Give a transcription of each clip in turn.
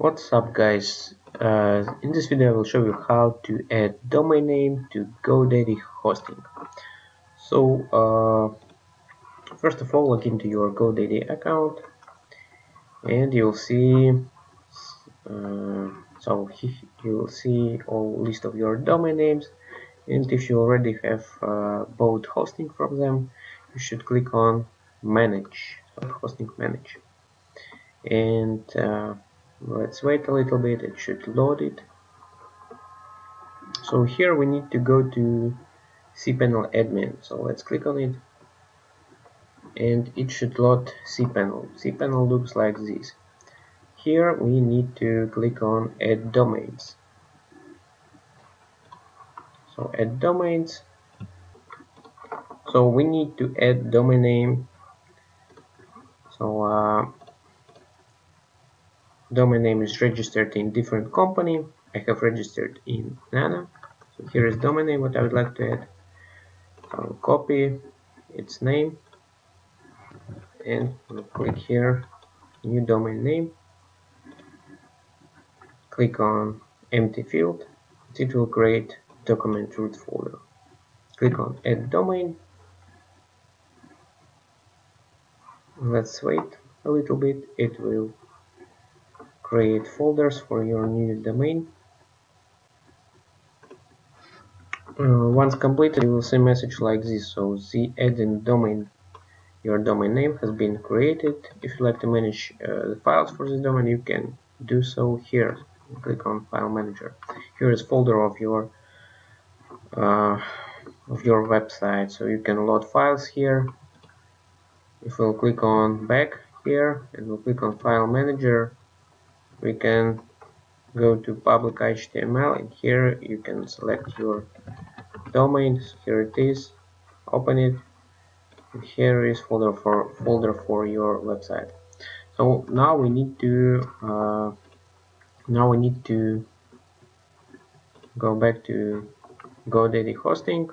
What's up guys, uh, in this video I will show you how to add domain name to GoDaddy hosting. So uh, first of all log into your GoDaddy account and you'll see uh, so you'll see all list of your domain names and if you already have uh, bought hosting from them you should click on manage hosting manage and uh, let's wait a little bit. It should load it. So here we need to go to cpanel admin. So let's click on it. And it should load cpanel. cpanel looks like this. Here we need to click on add domains. So add domains. So we need to add domain name. So uh, domain name is registered in different company. I have registered in Nana. So here is domain name what I would like to add. I'll copy its name. And we'll click here new domain name. Click on empty field. It will create document root folder. Click on add domain. Let's wait a little bit. It will create folders for your new domain. Uh, once completed, you will see a message like this. So the adding domain, your domain name has been created. If you like to manage uh, the files for this domain, you can do so here. Click on File Manager. Here is folder of your uh, of your website, so you can load files here. If we'll click on Back here and we'll click on File Manager, we can go to public HTML and here you can select your domain here it is open it. And here is folder for folder for your website. So now we need to uh, now we need to go back to GoDaddy hosting.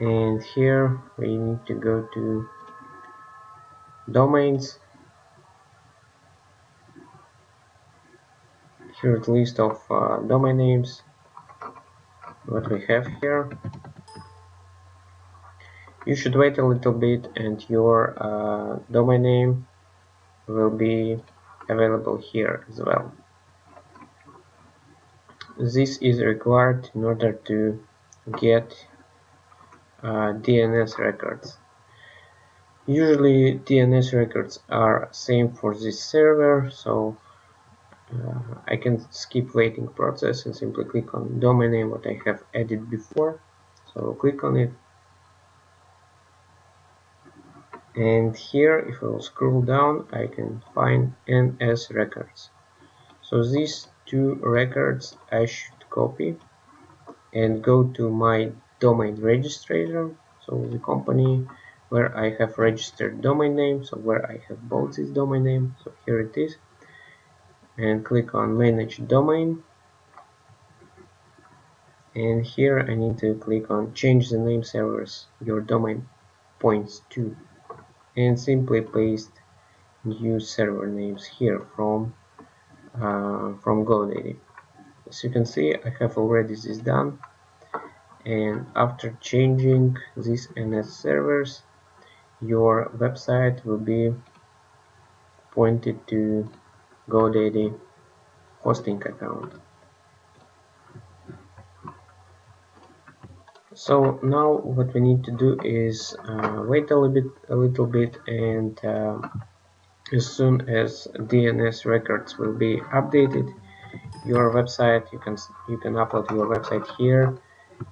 And here we need to go to domains the list of uh, domain names what we have here. You should wait a little bit and your uh, domain name will be available here as well. This is required in order to get uh, DNS records. Usually DNS records are same for this server so uh, I can skip waiting process and simply click on domain name what I have added before. So click on it. And here if I will scroll down I can find NS records. So these two records I should copy and go to my domain registration so the company where I have registered domain name so where I have bought this domain name. So here it is and click on manage domain. And here I need to click on change the name servers your domain points to and simply paste new server names here from uh, from GoDaddy. As you can see I have already this done. And after changing these NS servers your website will be pointed to GoDaddy hosting account. So now what we need to do is uh, wait a little bit, a little bit, and uh, as soon as DNS records will be updated, your website you can you can upload your website here,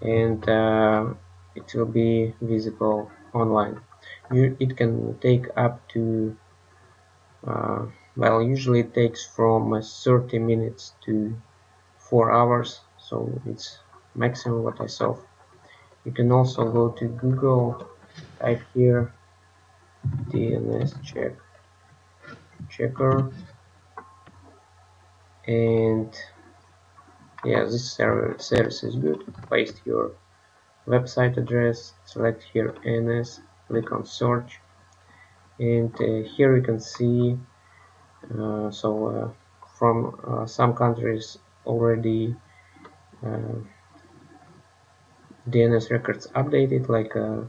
and uh, it will be visible online. You, it can take up to uh, well usually it takes from uh, 30 minutes to 4 hours so it's maximum what I saw. You can also go to Google type here DNS check checker and yeah this server service is good. Paste your website address select here NS click on search and uh, here you can see so uh, from uh, some countries already uh, DNS records updated like uh,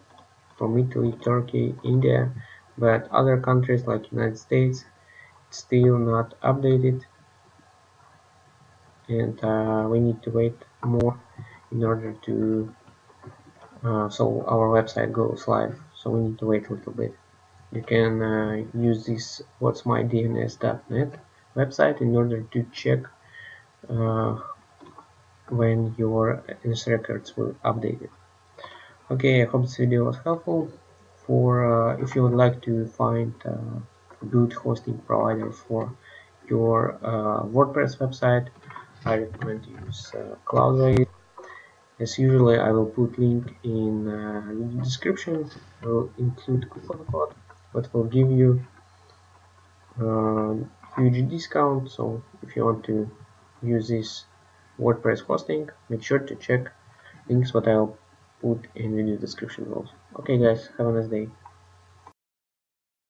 from Italy, Turkey, India but other countries like United States still not updated. And uh, we need to wait more in order to uh, so our website goes live. So we need to wait a little bit you can uh, use this what's my dns.net website in order to check uh, when your DNS records will update it okay I hope this video was helpful. For uh, if you would like to find uh, a good hosting provider for your uh, WordPress website I recommend to use uh, Cloudways. As usually I will put link in the description. I will include coupon code that will give you uh, huge discount. So if you want to use this WordPress hosting make sure to check links what I'll put in the description also okay guys have a nice day